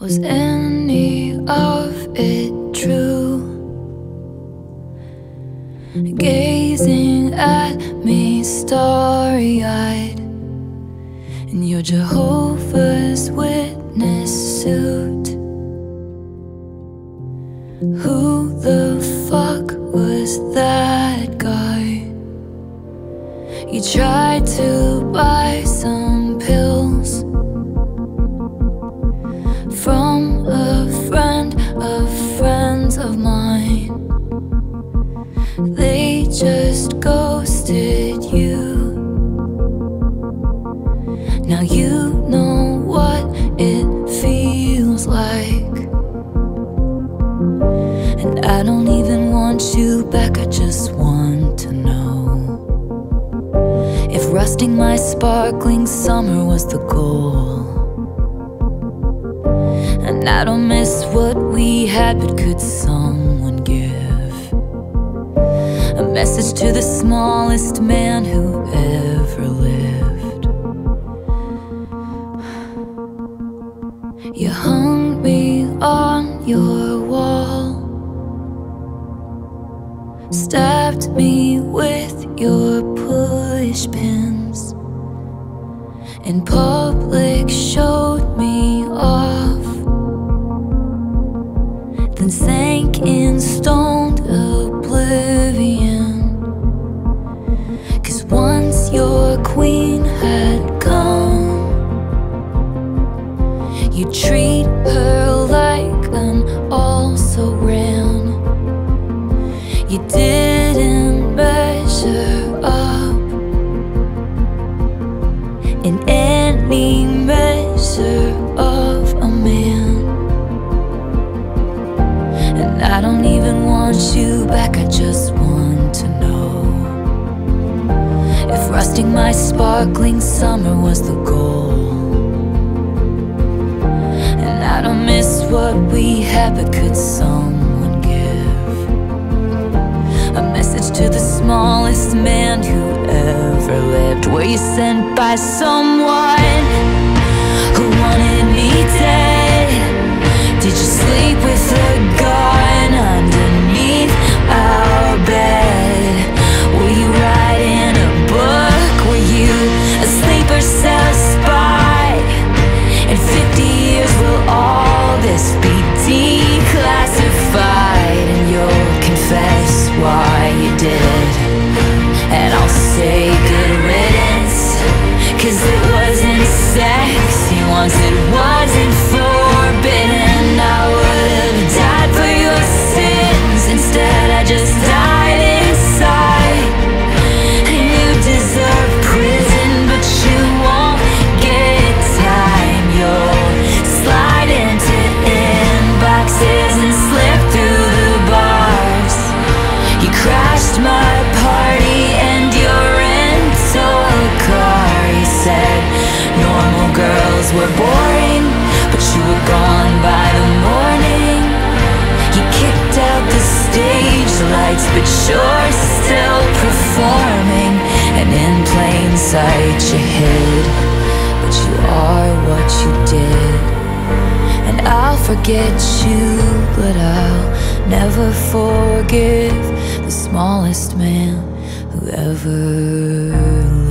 Was any of it true? Gazing at me starry eyed in your Jehovah's Witness suit. Who the fuck was that guy? You tried to just ghosted you. Now you know what it feels like. And I don't even want you back, I just want to know if rusting my sparkling summer was the goal. And I don't miss what we had, but could a message to the smallest man who ever lived? You hung me on your wall, stabbed me with your push pins, in public showed me off, then sank in stoned your queen had come. You treat her like an also ran. You didn't measure up in any if rusting my sparkling summer was the goal. And I don't miss what we had, but could someone give a message to the smallest man who ever lived? Were you sent by someone who wanted me dead? Did you sleep said normal girls were boring, but you were gone by the morning. You kicked out the stage lights, but you're still performing. And in plain sight, you hid, but you are what you did. And I'll forget you, but I'll never forgive the smallest man who ever